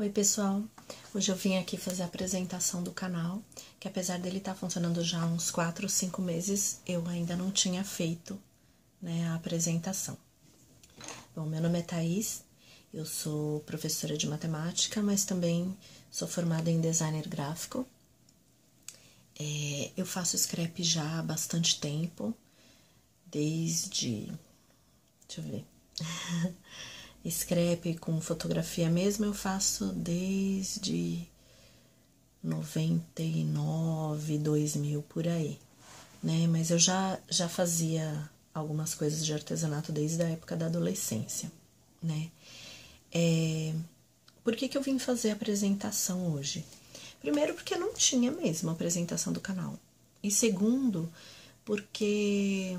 Oi, pessoal. Hoje eu vim aqui fazer a apresentação do canal, que apesar dele estar tá funcionando já há uns 4 ou 5 meses, eu ainda não tinha feito né, a apresentação. Bom, meu nome é Thaís, eu sou professora de matemática, mas também sou formada em designer gráfico. É, eu faço scrap já há bastante tempo, desde. Deixa eu ver. Scrap com fotografia mesmo eu faço desde 99, 2000 por aí, né? Mas eu já já fazia algumas coisas de artesanato desde a época da adolescência, né? É, por que, que eu vim fazer a apresentação hoje? Primeiro, porque não tinha mesmo a apresentação do canal. E segundo, porque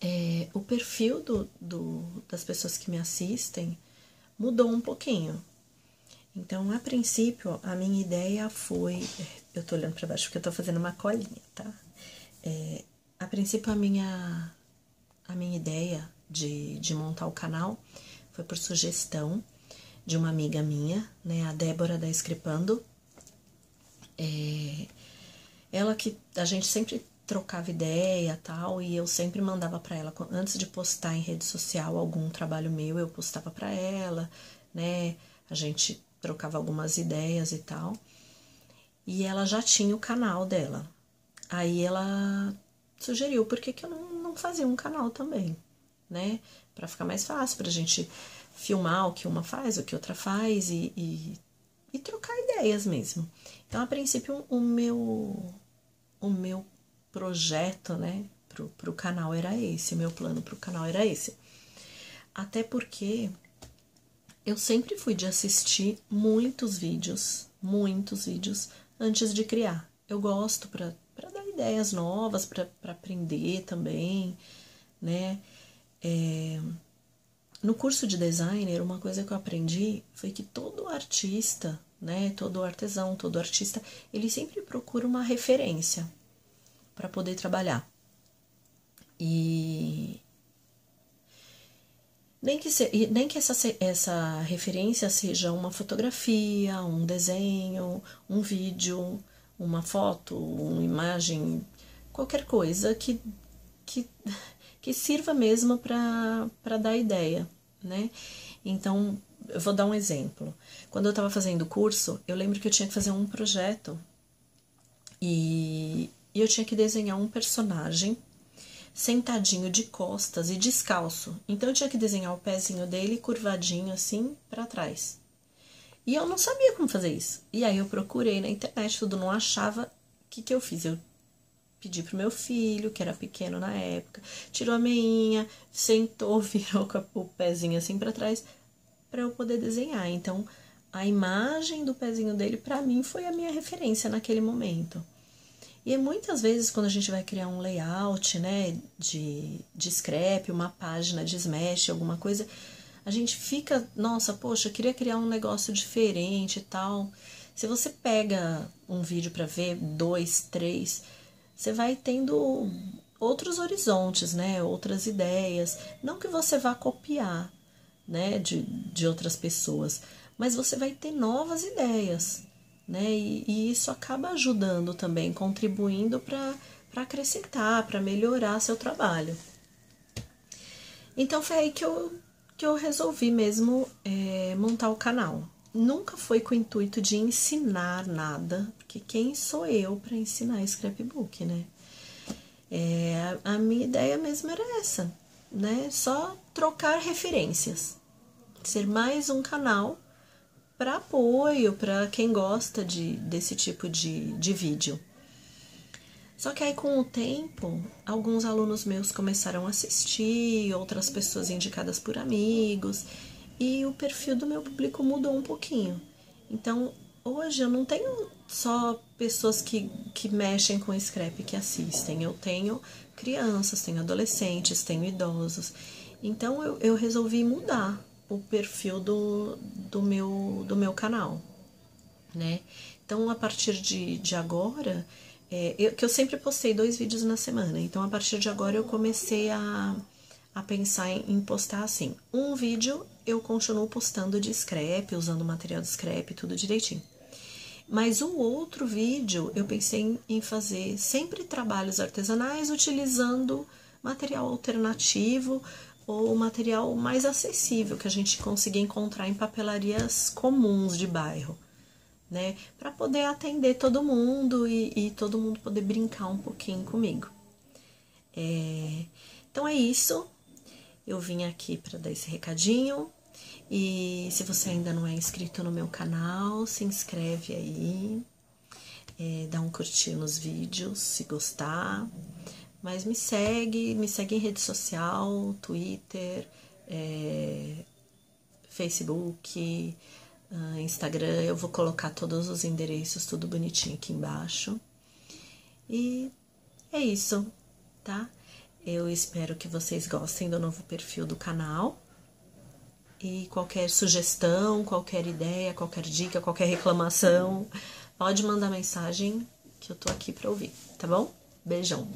é, o perfil do, do, das pessoas que me assistem mudou um pouquinho. Então, a princípio, a minha ideia foi. Eu tô olhando para baixo porque eu tô fazendo uma colinha, tá? É, a princípio, a minha, a minha ideia de, de montar o canal foi por sugestão de uma amiga minha, né, a Débora da Escripando. É, ela que a gente sempre trocava ideia tal, e eu sempre mandava para ela, antes de postar em rede social algum trabalho meu, eu postava para ela, né? A gente trocava algumas ideias e tal. E ela já tinha o canal dela. Aí ela sugeriu por que, que eu não, não fazia um canal também, né? Para ficar mais fácil, pra gente filmar o que uma faz, o que outra faz e, e, e trocar ideias mesmo. Então, a princípio, o meu, o meu projeto, né, pro, pro canal era esse, meu plano pro canal era esse. Até porque eu sempre fui de assistir muitos vídeos, muitos vídeos antes de criar. Eu gosto para dar ideias novas, para aprender também, né? É, no curso de designer, uma coisa que eu aprendi foi que todo artista, né, todo artesão, todo artista, ele sempre procura uma referência para poder trabalhar. E nem que, se, nem que essa, essa referência seja uma fotografia, um desenho, um vídeo, uma foto, uma imagem, qualquer coisa que, que, que sirva mesmo para dar ideia, né? Então, eu vou dar um exemplo. Quando eu estava fazendo o curso, eu lembro que eu tinha que fazer um projeto e e eu tinha que desenhar um personagem sentadinho de costas e descalço. Então eu tinha que desenhar o pezinho dele curvadinho assim para trás. E eu não sabia como fazer isso. E aí eu procurei na internet, tudo não achava. O que que eu fiz? Eu pedi pro meu filho, que era pequeno na época, tirou a meinha, sentou, virou com o pezinho assim para trás para eu poder desenhar. Então, a imagem do pezinho dele para mim foi a minha referência naquele momento. E muitas vezes, quando a gente vai criar um layout, né, de, de scrap, uma página de smash, alguma coisa, a gente fica, nossa, poxa, eu queria criar um negócio diferente e tal. Se você pega um vídeo para ver, dois, três, você vai tendo outros horizontes, né, outras ideias. Não que você vá copiar, né, de, de outras pessoas, mas você vai ter novas ideias né? E, e isso acaba ajudando também, contribuindo para acrescentar, para melhorar seu trabalho. Então foi aí que eu, que eu resolvi mesmo é, montar o canal. Nunca foi com o intuito de ensinar nada, porque quem sou eu para ensinar scrapbook, né? É, a minha ideia mesmo era essa, né? Só trocar referências, ser mais um canal para apoio, para quem gosta de, desse tipo de, de vídeo. Só que aí, com o tempo, alguns alunos meus começaram a assistir, outras pessoas indicadas por amigos, e o perfil do meu público mudou um pouquinho. Então, hoje eu não tenho só pessoas que, que mexem com scrap que assistem, eu tenho crianças, tenho adolescentes, tenho idosos. Então, eu, eu resolvi mudar o perfil do, do, meu, do meu canal, né? Então, a partir de, de agora, é, eu, que eu sempre postei dois vídeos na semana, então a partir de agora eu comecei a, a pensar em postar assim. Um vídeo eu continuo postando de scrap, usando material de scrap, tudo direitinho. Mas o outro vídeo eu pensei em fazer sempre trabalhos artesanais utilizando material alternativo ou material mais acessível que a gente consiga encontrar em papelarias comuns de bairro, né? Para poder atender todo mundo e, e, todo mundo poder brincar um pouquinho comigo. É, então é isso. Eu vim aqui para dar esse recadinho. E se você ainda não é inscrito no meu canal, se inscreve aí, é, dá um curtir nos vídeos se gostar. Mas me segue, me segue em rede social, Twitter, é, Facebook, uh, Instagram. Eu vou colocar todos os endereços, tudo bonitinho aqui embaixo. E é isso, tá? Eu espero que vocês gostem do novo perfil do canal. E qualquer sugestão, qualquer ideia, qualquer dica, qualquer reclamação, pode mandar mensagem que eu tô aqui para ouvir, tá bom? Beijão.